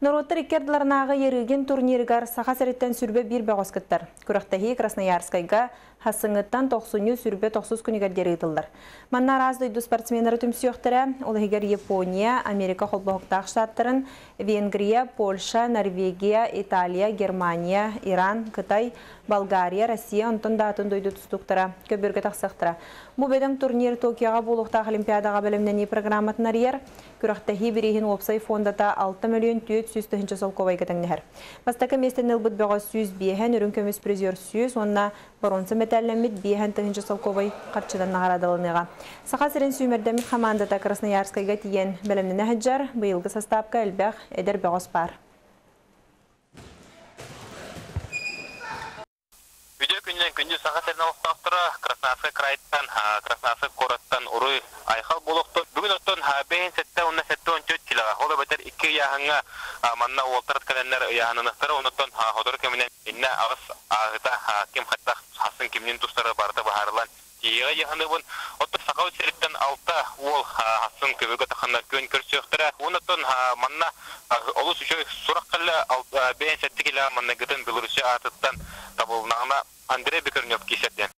Нороттар иккерділарнағы еріген турниргар саха сәреттен сүрбе бір бәғоскіттар. Күріқтахи Красноярскайга хасыңыттан 90 сүрбе 90 күнігер дері ұтылдар. Манна разды үйді спортсменері түмсіоқтыры, олығығар Япония, Америка қолбағықтақ штаттарын, Венгрия, Польша, Норвегия, Италия, Германия, Иран, Қытай, Болгария, Россия, онтын датын дойды тұстықтыра, көбіргі тақсықтыра. Бұ турнир Токиоға болуқтақ Олимпиадаға бөлімнені программатын арияр, күріқтахи бірейін опсай фондата 6 миллион түйет сүйіз түхінші солковай кәтіңнігер. Бастақы местен ұлбыт бәға сүйіз бейхен, үрін көмес призер сүйіз, онна баронсы мәтәлләмет бейхен түхінші солковай қатшыдан нағарадылыныға. Сақа сірін сүймердәмет командата Красноярскайға тиен бәлімнені әджар, бұйылғы әлбәқ әдер бәғос бар. Видео күннен күнді саға сәрін алықтақтыра Красноярскай крайттан, Красноярскай кораттан ұры айқал болуқты. Бүгін оттон бәйін сәтті, онна сәтті он төт бәтер екі яғыңа манна олтарат кәләнлер яғынынықтары, оннаттон ходор кәмінен инна ағыс ағыта кем хатта хасын кемнен тұстары барды бағарылан. Тиеға яғыныбын, отты сақау сәріптен алта ол хасын көбігі тақанна көн көрсіқтірі. Оннаттон манна олыс үші сұрақ қалі бәйін сәтті келі манна гытын Белорусия атыттан табылнағына Андрей Бекернев кесеттен.